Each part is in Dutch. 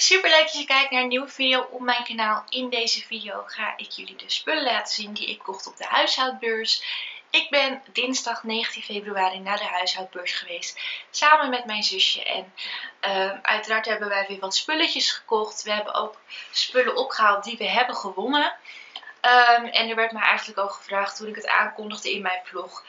super leuk dat je kijkt naar een nieuwe video op mijn kanaal. In deze video ga ik jullie de spullen laten zien die ik kocht op de huishoudbeurs. Ik ben dinsdag 19 februari naar de huishoudbeurs geweest samen met mijn zusje. En uh, uiteraard hebben wij weer wat spulletjes gekocht. We hebben ook spullen opgehaald die we hebben gewonnen. Um, en er werd mij eigenlijk ook gevraagd toen ik het aankondigde in mijn vlog.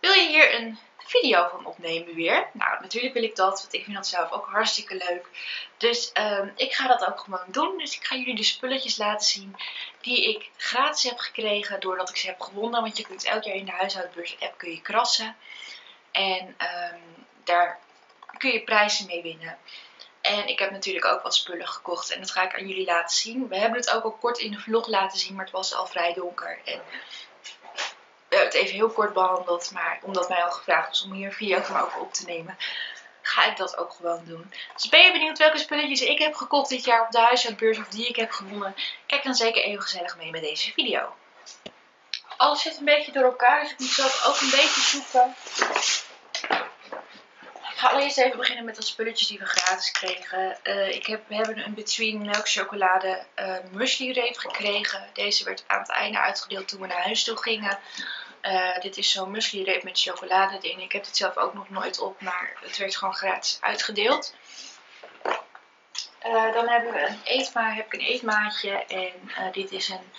Wil je hier een video van opnemen weer. Nou, natuurlijk wil ik dat, want ik vind dat zelf ook hartstikke leuk. Dus um, ik ga dat ook gewoon doen. Dus ik ga jullie de spulletjes laten zien die ik gratis heb gekregen doordat ik ze heb gewonnen. Want je kunt elk jaar in de huishoudbeurs app kun je krassen. En um, daar kun je prijzen mee winnen. En ik heb natuurlijk ook wat spullen gekocht en dat ga ik aan jullie laten zien. We hebben het ook al kort in de vlog laten zien, maar het was al vrij donker. En het even heel kort behandeld, maar omdat mij al gevraagd was om hier een video van over op te nemen, ga ik dat ook gewoon doen. Dus ben je benieuwd welke spulletjes ik heb gekocht dit jaar op de huishoudbeurs of die ik heb gewonnen? Kijk dan zeker even gezellig mee met deze video. Alles zit een beetje door elkaar, dus ik moet zelf ook een beetje zoeken. Ik ga allereerst even beginnen met de spulletjes die we gratis kregen. Uh, ik heb, we hebben een Between Milk Chocolade uh, gekregen. Deze werd aan het einde uitgedeeld toen we naar huis toe gingen. Uh, dit is zo'n reep met chocolade erin. Ik heb het zelf ook nog nooit op, maar het werd gewoon gratis uitgedeeld. Uh, dan hebben we een eetma, heb ik een eetmaatje en uh, dit is een,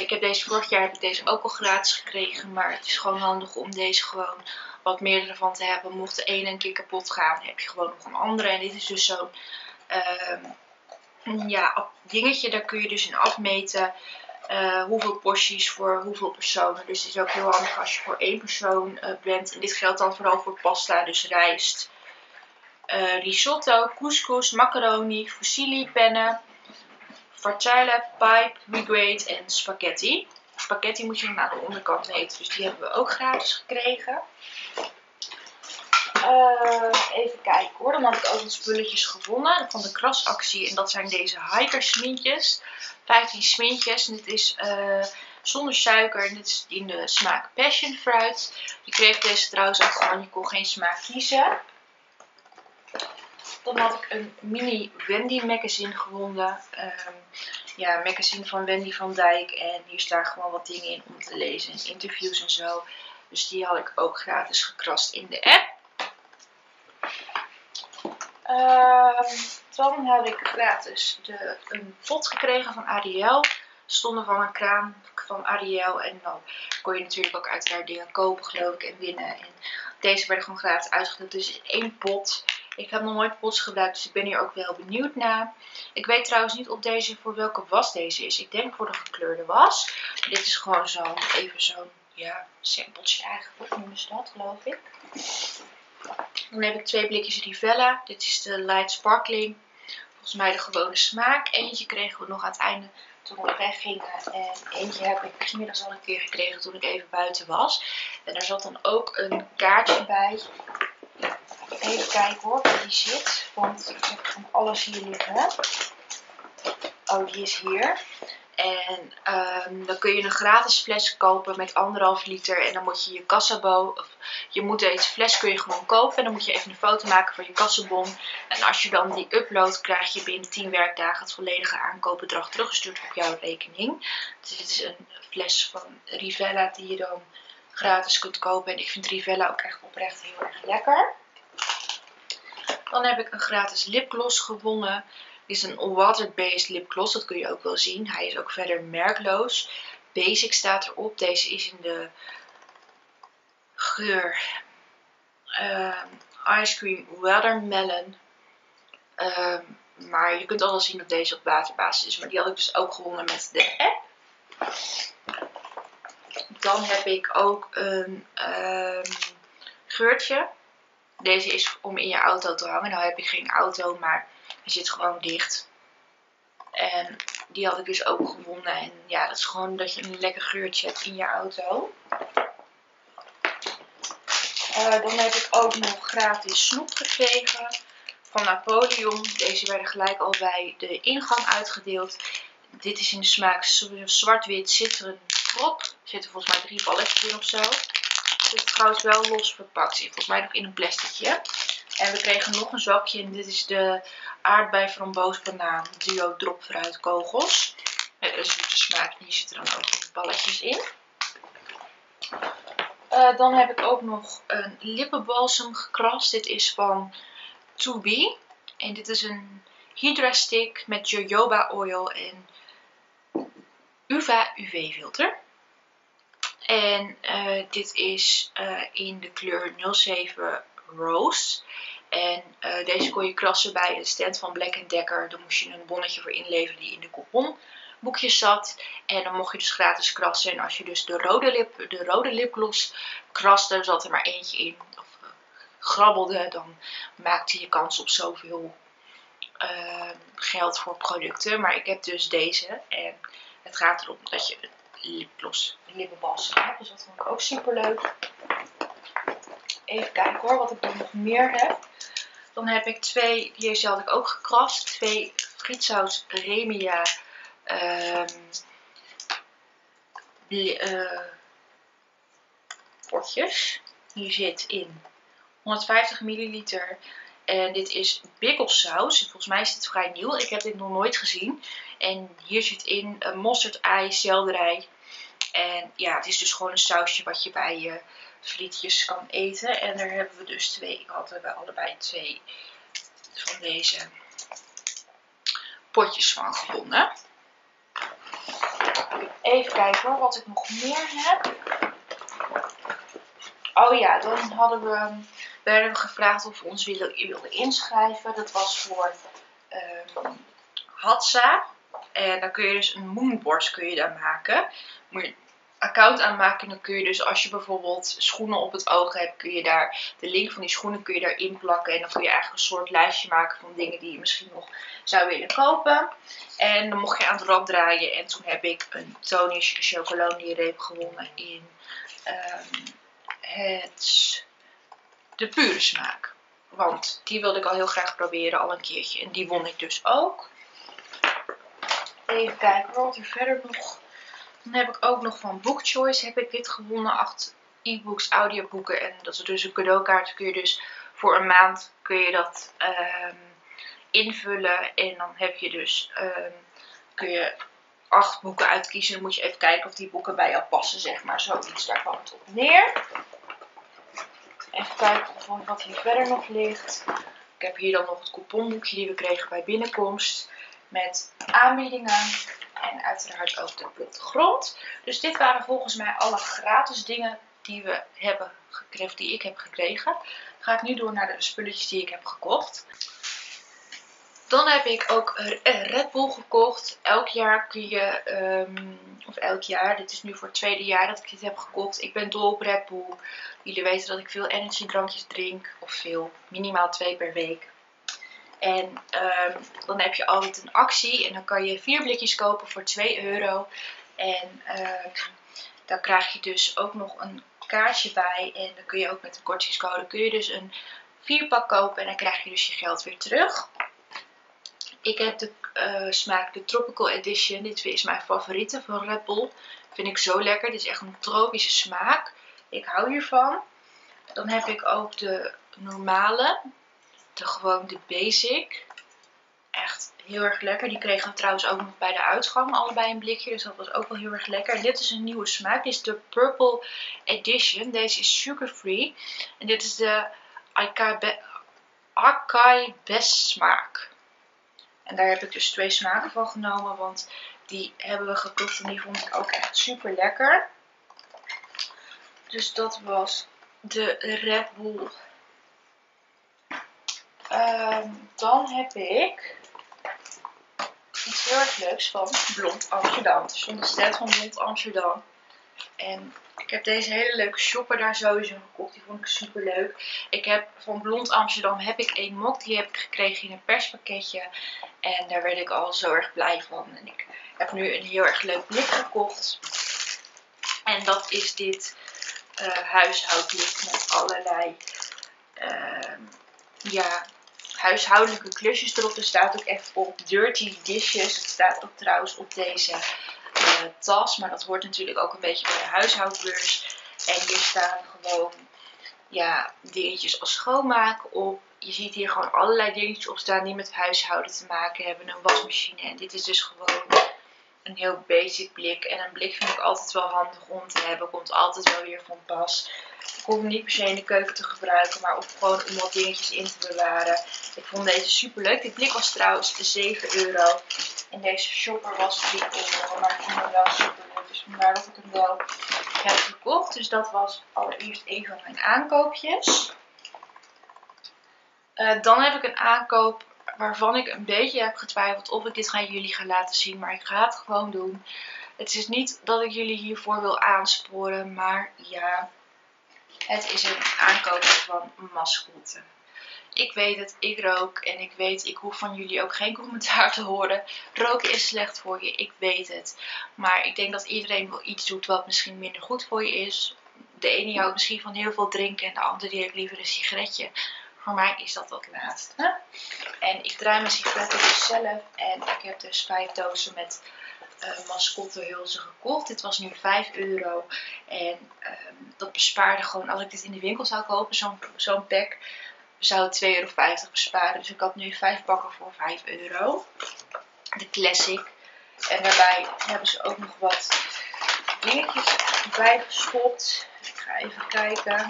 ik heb deze vorig jaar heb ik deze ook al gratis gekregen, maar het is gewoon handig om deze gewoon wat meerdere van te hebben. Mocht de ene een keer kapot gaan, heb je gewoon nog een andere en dit is dus zo'n ja, dingetje, daar kun je dus in afmeten uh, hoeveel porties voor hoeveel personen. Dus het is ook heel handig als je voor één persoon uh, bent. En dit geldt dan vooral voor pasta, dus rijst, uh, risotto, couscous, macaroni, fusilli, pennen, farfalle, pipe, regrade en spaghetti. Spaghetti moet je dan aan de onderkant weten, dus die hebben we ook gratis gekregen. Even kijken hoor, dan had ik ook wat spulletjes gewonnen van de krasactie. En dat zijn deze hikersmintjes. 15 smintjes. En dit is uh, zonder suiker. En dit is in de smaak passion fruit. Je kreeg deze trouwens ook gewoon. Je kon geen smaak kiezen. Dan had ik een mini Wendy magazine gewonnen. Um, ja, magazine van Wendy van Dijk. En hier staan gewoon wat dingen in om te lezen. En interviews en zo. Dus die had ik ook gratis gekrast in de app. Dan heb ik gratis de, een pot gekregen van Ariel. Stonden van een kraan van Ariel. En dan kon je natuurlijk ook uiteraard dingen kopen, geloof ik, en winnen. En deze werden gewoon gratis uitgedeeld. Dus één pot. Ik heb nog nooit pots gebruikt, dus ik ben hier ook wel benieuwd naar. Ik weet trouwens niet op deze voor welke was deze is. Ik denk voor de gekleurde was. dit is gewoon zo'n, even zo'n, ja, sampletje eigenlijk. Noemen ze dat, geloof ik. Dan heb ik twee blikjes Rivella. Dit is de Light Sparkling. Volgens mij de gewone smaak. Eentje kregen we nog aan het einde toen we weggingen. En eentje heb ik smiddags al een keer gekregen toen ik even buiten was. En daar zat dan ook een kaartje bij. Even kijken hoor, waar die zit. Want ik heb van alles hier liggen. Oh, die is hier. En um, dan kun je een gratis fles kopen met anderhalf liter. En dan moet je je kassabo, of je moet deze fles kun je gewoon kopen. En dan moet je even een foto maken van je kassabon. En als je dan die uploadt, krijg je binnen 10 werkdagen het volledige aankoopbedrag teruggestuurd op jouw rekening. Dus dit is een fles van Rivella die je dan gratis kunt kopen. En ik vind Rivella ook echt oprecht heel erg lekker. Dan heb ik een gratis lipgloss gewonnen is een water-based lipgloss. Dat kun je ook wel zien. Hij is ook verder merkloos. Basic staat erop. Deze is in de geur uh, Ice Cream Watermelon. Uh, maar je kunt al wel zien dat deze op waterbasis is. Maar die had ik dus ook gewonnen met de app. Dan heb ik ook een um, geurtje. Deze is om in je auto te hangen. Nou heb ik geen auto, maar hij zit gewoon dicht. En die had ik dus ook gewonnen. En ja, dat is gewoon dat je een lekker geurtje hebt in je auto. Uh, dan heb ik ook nog gratis snoep gekregen van Napoleon. Deze werden gelijk al bij de ingang uitgedeeld. Dit is in de smaak zwart-wit citron krop. Er zitten volgens mij drie balletjes in of zo. Het is trouwens wel los verpakt. Volgens mij nog in een plasticje. En we kregen nog een zakje en dit is de aardbei framboos banaan duo drop fruitkogels. Met een zoete smaak. Hier zitten dan ook balletjes in. Uh, dan heb ik ook nog een lippenbalsem gekrast. Dit is van 2B. En dit is een Hydra Stick met jojoba oil en UVA UV filter. En uh, dit is uh, in de kleur 07 Rose. En uh, deze kon je krassen bij een stand van Black Decker. Daar moest je een bonnetje voor inleveren die in de couponboekjes zat. En dan mocht je dus gratis krassen. En als je dus de rode, lip, de rode lipgloss kraste, zat er maar eentje in. Of grabbelde, dan maakte je kans op zoveel uh, geld voor producten. Maar ik heb dus deze. En het gaat erom dat je lipgloss, lippenbalsem hebt. Dus dat vond ik ook super leuk. Even kijken hoor, wat ik nog meer heb. Dan heb ik twee, deze had ik ook gekrast. Twee frietsaus Remia um, uh, potjes. Hier zit in 150 milliliter. En dit is bikkelsaus. Volgens mij is dit vrij nieuw. Ik heb dit nog nooit gezien. En hier zit in uh, mosterd, ei, selderij. En ja, het is dus gewoon een sausje wat je bij je frietjes kan eten. En daar hebben we dus twee, hadden we allebei twee van deze potjes van gevonden. Even kijken wat ik nog meer heb. Oh ja, dan hadden we, werden we gevraagd of we ons wilden, wilden inschrijven. Dat was voor um, Hatsa. En dan kun je dus een moonboard kun je daar maken. Moet je account aanmaken. En dan kun je dus als je bijvoorbeeld schoenen op het oog hebt, kun je daar de link van die schoenen kun je daarin plakken. En dan kun je eigenlijk een soort lijstje maken van dingen die je misschien nog zou willen kopen. En dan mocht je aan het rad draaien. En toen heb ik een Tony chocoladereep gewonnen in um, het, de pure smaak. Want die wilde ik al heel graag proberen, al een keertje. En die won ik dus ook. Even kijken wat er verder nog dan heb ik ook nog van Book Choice heb ik dit gewonnen. Acht e-books, audioboeken. En dat is dus een cadeaukaart. Kun je dus voor een maand kun je dat um, invullen. En dan heb je dus um, kun je acht boeken uitkiezen. Dan moet je even kijken of die boeken bij jou passen. Zeg maar zoiets. Daar kwam het op neer. Even kijken wat hier verder nog ligt. Ik heb hier dan nog het couponboekje die we kregen bij binnenkomst. Met aanbiedingen. En uiteraard ook de grond. Dus dit waren volgens mij alle gratis dingen die we hebben gekregen, die ik heb gekregen. ga ik nu door naar de spulletjes die ik heb gekocht. Dan heb ik ook Red Bull gekocht. Elk jaar kun je, um, of elk jaar, dit is nu voor het tweede jaar dat ik dit heb gekocht. Ik ben dol op Red Bull. Jullie weten dat ik veel energiedrankjes drink. Of veel, minimaal twee per week. En um, dan heb je altijd een actie en dan kan je vier blikjes kopen voor 2 euro. En um, dan krijg je dus ook nog een kaartje bij. En dan kun je ook met een kortingscode kun je dus een vierpak kopen en dan krijg je dus je geld weer terug. Ik heb de uh, smaak de Tropical Edition. Dit is mijn favoriete van Red Bull. Vind ik zo lekker. Dit is echt een tropische smaak. Ik hou hiervan. Dan heb ik ook de normale de, gewoon de basic. Echt heel erg lekker. Die kregen we trouwens ook nog bij de uitgang allebei een blikje. Dus dat was ook wel heel erg lekker. Dit is een nieuwe smaak. Dit is de Purple Edition. Deze is sugar free. En dit is de Akai, Best smaak. En daar heb ik dus twee smaken van genomen. Want die hebben we geproefd en die vond ik ook echt super lekker. Dus dat was de Red Bull Um, dan heb ik iets heel erg leuks van Blond Amsterdam. Het stond de stand van Blond Amsterdam. En ik heb deze hele leuke shopper daar sowieso gekocht. Die vond ik super leuk. Ik heb van Blond Amsterdam heb ik een mok. Die heb ik gekregen in een perspakketje. En daar werd ik al zo erg blij van. En ik heb nu een heel erg leuk blik gekocht. En dat is dit uh, met allerlei uh, ja, huishoudelijke klusjes erop. Er staat ook echt op dirty dishes. Het staat ook trouwens op deze uh, tas. Maar dat hoort natuurlijk ook een beetje bij de huishoudbeurs. En hier staan gewoon ja, dingetjes als schoonmaken op. Je ziet hier gewoon allerlei dingetjes op staan die met huishouden te maken hebben. Een wasmachine. En dit is dus gewoon een heel basic blik. En een blik vind ik altijd wel handig om te hebben. Komt altijd wel weer van pas. Ik hoef hem niet per se in de keuken te gebruiken. Maar of gewoon om wat dingetjes in te bewaren. Ik vond deze super leuk. Dit blik was trouwens 7 euro. En deze shopper was 3 euro. Maar ik vond hem wel super leuk. Dus vandaar dat ik hem wel heb gekocht. Dus dat was allereerst een van mijn aankoopjes. Uh, dan heb ik een aankoop waarvan ik een beetje heb getwijfeld of ik dit aan jullie ga laten zien. Maar ik ga het gewoon doen. Het is niet dat ik jullie hiervoor wil aansporen. Maar ja, het is een aankoop van mascotten. Ik weet het, ik rook en ik weet, ik hoef van jullie ook geen commentaar te horen. Roken is slecht voor je, ik weet het. Maar ik denk dat iedereen wel iets doet wat misschien minder goed voor je is. De ene houdt misschien van heel veel drinken en de andere die heeft liever een sigaretje. Voor mij is dat dat laatste. En ik draai mijn sigaretten dus zelf. En ik heb dus vijf dozen met uh, mascottehulzen gekocht. Dit was nu 5 euro. En uh, dat bespaarde gewoon, als ik dit in de winkel zou kopen, zo'n zo'n pack, zou 2,50 euro besparen. Dus ik had nu 5 pakken voor 5 euro. De Classic. En daarbij hebben ze ook nog wat dingetjes bijgestopt. Ik ga even kijken.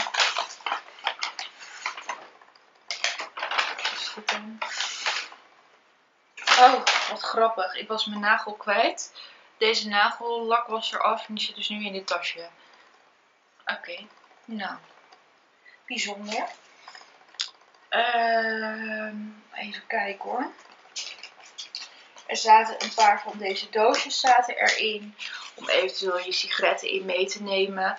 Oh, wat grappig. Ik was mijn nagel kwijt. Deze nagellak was eraf en die zit dus nu in dit tasje. Oké, nou. Bijzonder. Uh, even kijken hoor. Er zaten een paar van deze doosjes zaten erin. Om eventueel je sigaretten in mee te nemen.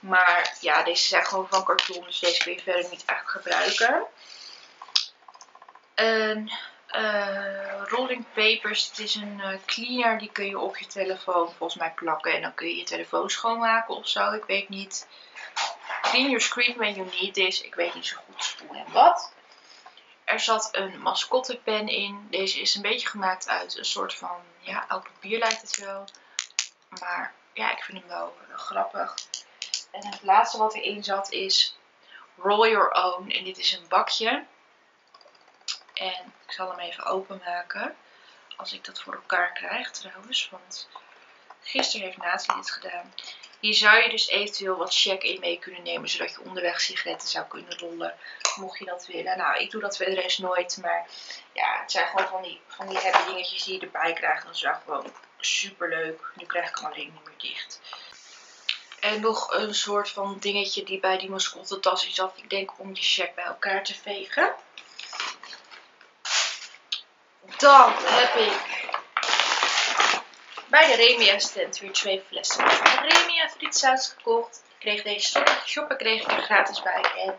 Maar ja, deze zijn gewoon van karton. Dus deze kun je verder niet echt gebruiken. Een uh, rolling papers. Het is een uh, cleaner. Die kun je op je telefoon volgens mij plakken. En dan kun je je telefoon schoonmaken of zo. Ik weet niet. Clean your screen when you need this. Ik weet niet zo goed hoe en wat. Er zat een mascottepen in. Deze is een beetje gemaakt uit een soort van, ja, oud papier lijkt het wel. Maar ja, ik vind hem wel grappig. En het laatste wat erin zat is Roll Your Own. En dit is een bakje. En ik zal hem even openmaken. Als ik dat voor elkaar krijg trouwens. Want gisteren heeft Nathalie dit gedaan. Hier zou je dus eventueel wat check in mee kunnen nemen. Zodat je onderweg sigaretten zou kunnen rollen. Mocht je dat willen. Nou, ik doe dat verder eens nooit. Maar ja, het zijn gewoon van die, van die heavy dingetjes die je erbij krijgt. Dat is wel gewoon super leuk. Nu krijg ik hem alleen niet meer dicht. En nog een soort van dingetje die bij die mascotte tas is. Dat ik denk om je check bij elkaar te vegen. Dan heb ik bij de Remia stand weer twee flessen Remia frietsaus gekocht. Ik kreeg deze shoppen kreeg ik er gratis bij. En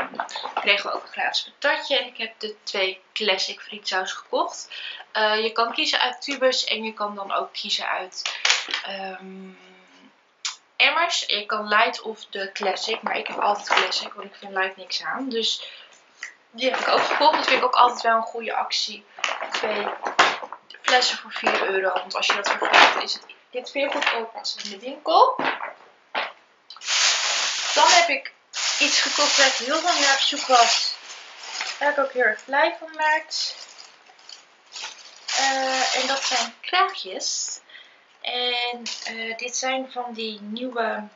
um, kregen we ook een gratis patatje. En ik heb de twee classic frietsaus gekocht. Uh, je kan kiezen uit tubus en je kan dan ook kiezen uit um, emmers. Je kan light of de classic. Maar ik heb altijd classic, want ik vind light niks aan. Dus die heb ik ook gekocht. Dat vind ik ook altijd wel een goede actie. Twee flessen voor 4 euro. Want als je dat vergeet is het dit veel goedkoper als in de winkel. Dan heb ik iets gekocht waar ik heel lang naar op zoek was. Waar ik ook heel erg blij van maakt. Uh, en dat zijn kraagjes. En uh, dit zijn van die nieuwe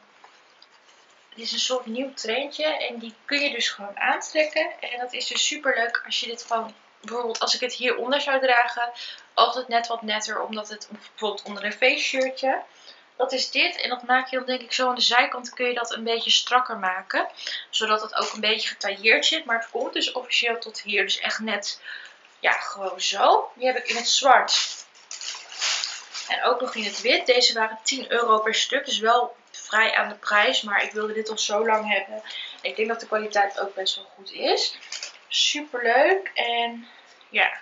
dit is een soort nieuw trendje en die kun je dus gewoon aantrekken. En dat is dus super leuk als je dit gewoon, bijvoorbeeld als ik het hieronder zou dragen, altijd net wat netter, omdat het bijvoorbeeld onder een feestshirtje. Dat is dit en dat maak je dan denk ik zo aan de zijkant kun je dat een beetje strakker maken. Zodat het ook een beetje getailleerd zit, maar het komt dus officieel tot hier. Dus echt net, ja gewoon zo. Die heb ik in het zwart. En ook nog in het wit. Deze waren 10 euro per stuk, dus wel vrij aan de prijs. Maar ik wilde dit al zo lang hebben. Ik denk dat de kwaliteit ook best wel goed is. Super leuk. En ja,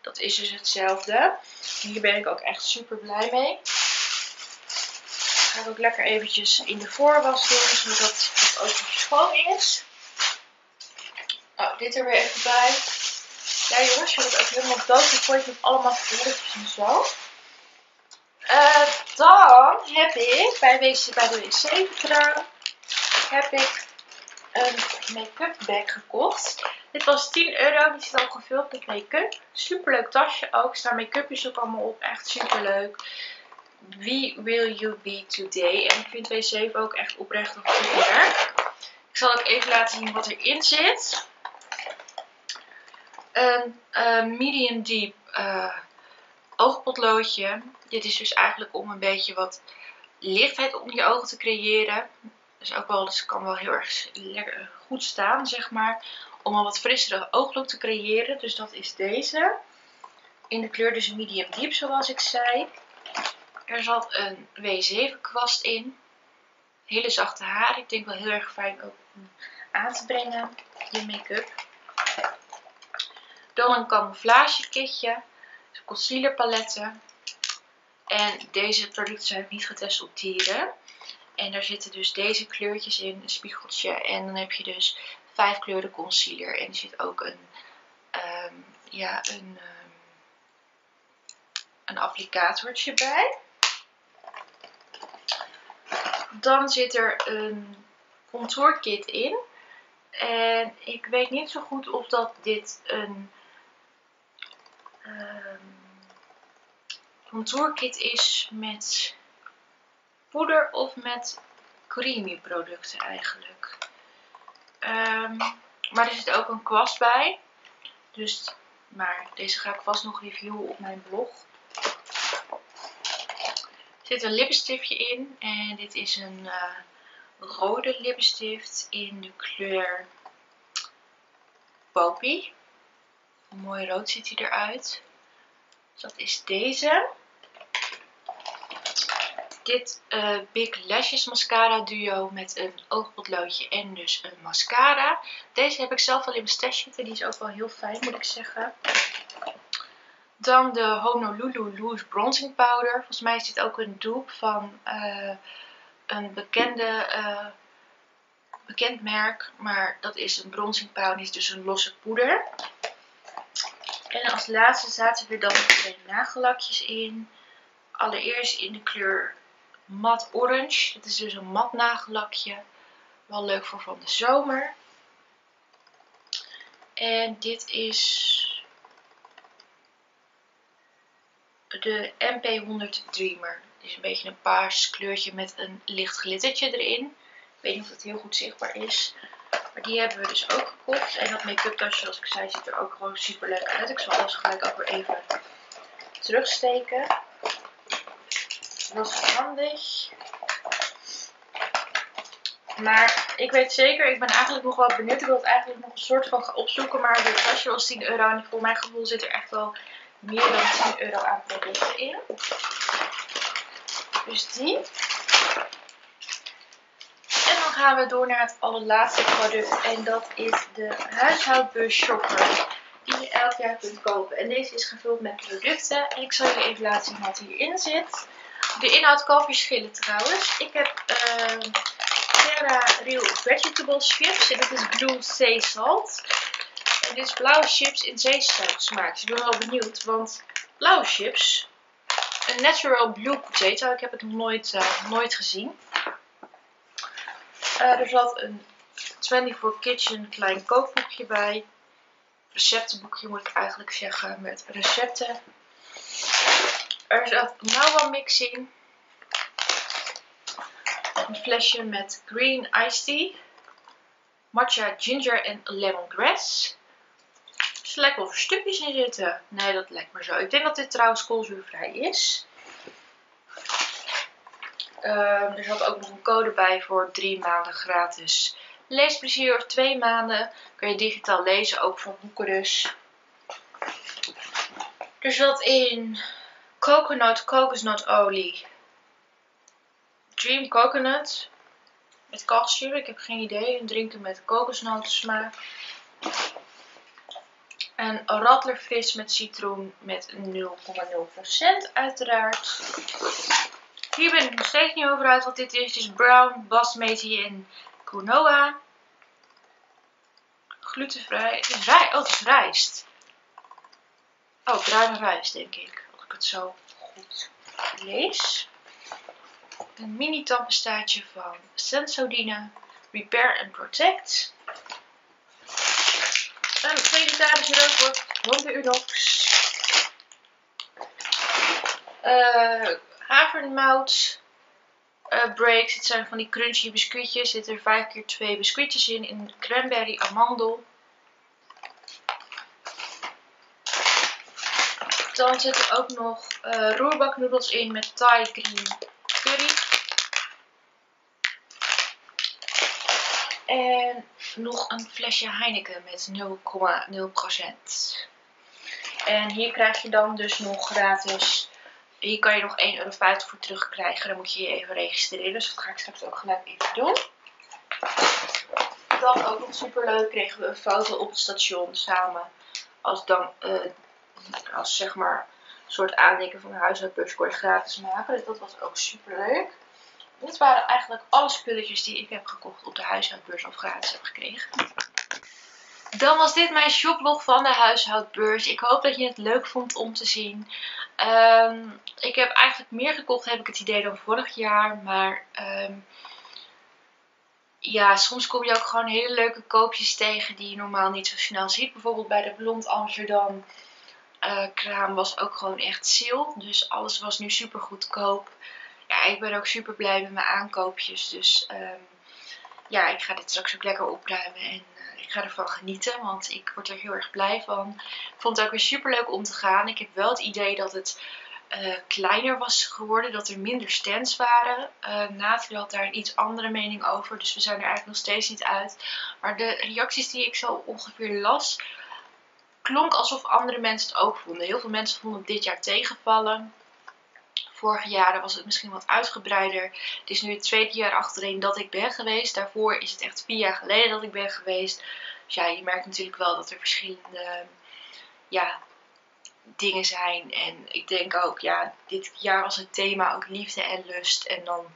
dat is dus hetzelfde. Hier ben ik ook echt super blij mee. Ik ga ook lekker eventjes in de voorwas doen. Zodat het ook schoon is. Oh, dit er weer even bij. Ja jongens, je wordt ook helemaal dood. Ik gooi het allemaal voertjes en zo. Uh, dan heb ik bij, WC, bij de wc-kraan heb ik een make-up bag gekocht. Dit was 10 euro. Die zit al gevuld met make-up. Super leuk tasje ook. Staan make-upjes ook allemaal op. Echt super leuk. Wie will you be today? En ik vind W7 ook echt oprecht een goed werk. Ik zal ook even laten zien wat erin zit. Een uh, medium deep uh, oogpotloodje. Dit is dus eigenlijk om een beetje wat lichtheid onder je ogen te creëren. Dus ook wel, dus kan wel heel erg goed staan, zeg maar. Om een wat frissere ooglook te creëren. Dus dat is deze. In de kleur dus medium deep, zoals ik zei. Er zat een W7 kwast in. Hele zachte haar. Ik denk wel heel erg fijn ook om aan te brengen. Je make-up. Dan een camouflage kitje. Concealer paletten. En deze producten zijn niet getest op dieren. En daar zitten dus deze kleurtjes in, een spiegeltje. En dan heb je dus vijf kleuren concealer. En er zit ook een, um, ja, een, um, een applicatortje bij. Dan zit er een contour kit in. En ik weet niet zo goed of dat dit een um, contourkit is met poeder of met creamy producten eigenlijk. Um, maar er zit ook een kwast bij. Dus, maar deze ga ik vast nog reviewen op mijn blog. Er zit een lippenstiftje in. En dit is een uh, rode lippenstift in de kleur Poppy. Mooi rood ziet hij eruit. Dus dat is deze dit uh, Big Lashes Mascara Duo met een oogpotloodje en dus een mascara. Deze heb ik zelf al in mijn stash zitten. Die is ook wel heel fijn moet ik zeggen. Dan de Honolulu Loose Bronzing Powder. Volgens mij is dit ook een dupe van uh, een bekende, uh, bekend merk. Maar dat is een bronzing powder. Die is dus een losse poeder. En als laatste zaten er dan twee nagellakjes in. Allereerst in de kleur mat orange. Dit is dus een mat nagellakje. Wel leuk voor van de zomer. En dit is de MP100 Dreamer. Dit is een beetje een paars kleurtje met een licht glittertje erin. Ik weet niet of het heel goed zichtbaar is. Maar die hebben we dus ook gekocht. En dat make-up tasje, zoals ik zei, ziet er ook gewoon super leuk uit. Ik zal alles gelijk ook weer even terugsteken. Dat is handig. Maar ik weet zeker, ik ben eigenlijk nog wel benieuwd. Ik wil het eigenlijk nog een soort van gaan opzoeken. Maar dit tasje was 10 euro. En voor mijn gevoel zit er echt wel meer dan 10 euro aan producten in. Dus die. Gaan we door naar het allerlaatste product. En dat is de huishoudbeurs shopper. Die je elk jaar kunt kopen. En deze is gevuld met producten. En ik zal jullie even laten zien wat hierin zit. De inhoud kan verschillen trouwens. Ik heb uh, Terra Real Vegetables chips. En dit is Blue Sea Salt. En dit is blauwe chips in zeezout smaak. Dus ik ben wel benieuwd. Want blauwe chips. Een natural blue potato. Ik heb het nooit, uh, nooit gezien. Uh, er zat een 24 Kitchen klein kookboekje bij. Receptenboekje moet ik eigenlijk zeggen. Met recepten. Er zat Mawa mixing. Een flesje met green iced tea. Matcha ginger en lemongrass. Er lijkt wel stukjes in zitten. Nee, dat lijkt maar zo. Ik denk dat dit trouwens koolzuurvrij is. Uh, er zat ook nog een code bij voor drie maanden gratis leesplezier. Of twee maanden kun je digitaal lezen, ook van boeken dus. Er zat in coconut kokosnotolie. Dream coconut. Met calcium. Ik heb geen idee. Een drinken met kokosnotensmaak. En Radler fris met citroen met 0,0% uiteraard. Hier ben ik nog steeds niet over uit wat dit is. Het is brown, basmati en quinoa. Glutenvrij. Het is, oh, het is rijst. Oh, bruine rijst denk ik het zo goed lees. Een mini tandpestaatje van Sensodyne. Repair and Protect. Een vegetarische rookworst van de Unox. Uh, havermout uh, breaks. Het zijn van die crunchy biscuitjes. Zitten er 5 keer 2 biscuitjes in. In cranberry amandel. Dan zitten er ook nog uh, roerbaknoedels in met Thai green curry. En nog een flesje Heineken met 0,0%. En hier krijg je dan dus nog gratis. Hier kan je nog 1,50 euro voor terugkrijgen. Dan moet je je even registreren. Dus dat ga ik straks ook gelijk even doen. Dan ook nog super leuk kregen we een foto op het station samen. Als dan, uh, als zeg maar, soort aandenken van de huishoudbeurs je gratis maken. Dus dat was ook super leuk. Dit waren eigenlijk alle spulletjes die ik heb gekocht op de huishoudbeurs of gratis heb gekregen. Dan was dit mijn shoplog van de huishoudbeurs. Ik hoop dat je het leuk vond om te zien. Ehm, ik heb eigenlijk meer gekocht, heb ik het idee, dan vorig jaar. Maar ehm, ja, soms kom je ook gewoon hele leuke koopjes tegen die je normaal niet zo snel ziet. Bijvoorbeeld bij de Blond Amsterdam uh, kraam was ook gewoon echt sale. Dus alles was nu super goedkoop ja, ik ben ook super blij met mijn aankoopjes. Dus um, ja, ik ga dit straks ook lekker opruimen en ik ga ervan genieten. Want ik word er heel erg blij van. Ik vond het ook weer super leuk om te gaan. Ik heb wel het idee dat het uh, kleiner was geworden. Dat er minder stands waren. Uh, Nathalie had daar een iets andere mening over. Dus we zijn er eigenlijk nog steeds niet uit. Maar de reacties die ik zo ongeveer las klonk alsof andere mensen het ook vonden. Heel veel mensen vonden het dit jaar tegenvallen vorige jaren was het misschien wat uitgebreider. Het is nu het tweede jaar achtereen dat ik ben geweest. Daarvoor is het echt vier jaar geleden dat ik ben geweest. Dus ja, je merkt natuurlijk wel dat er verschillende ja, dingen zijn. En ik denk ook, ja, dit jaar was het thema ook liefde en lust. En dan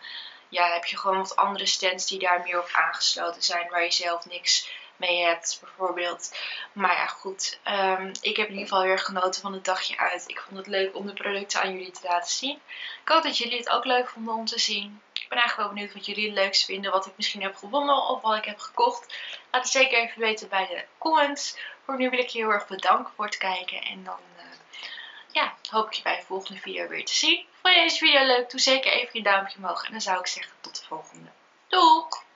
ja, heb je gewoon wat andere stands die daar meer op aangesloten zijn. Waar je zelf niks mee hebt, bijvoorbeeld. Maar ja, goed. Um, ik heb in ieder geval weer genoten van het dagje uit. Ik vond het leuk om de producten aan jullie te laten zien. Ik hoop dat jullie het ook leuk vonden om te zien. Ik ben eigenlijk wel benieuwd wat jullie het leukst vinden. Wat ik misschien heb gewonnen of wat ik heb gekocht. Laat het zeker even weten bij de comments. Voor nu wil ik je heel erg bedanken voor het kijken. En dan uh, ja, hoop ik je bij de volgende video weer te zien. Vond je deze video leuk? Doe zeker even je duimpje omhoog. En dan zou ik zeggen tot de volgende. Doei!